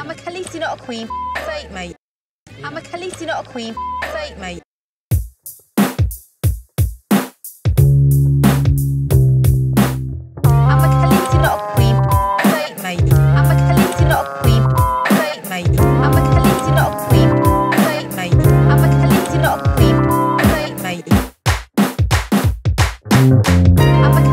I'm a Khaleesi, not a queen. Fake, mate. I'm a Khaleesi, not a queen. Fake, mate. I'm a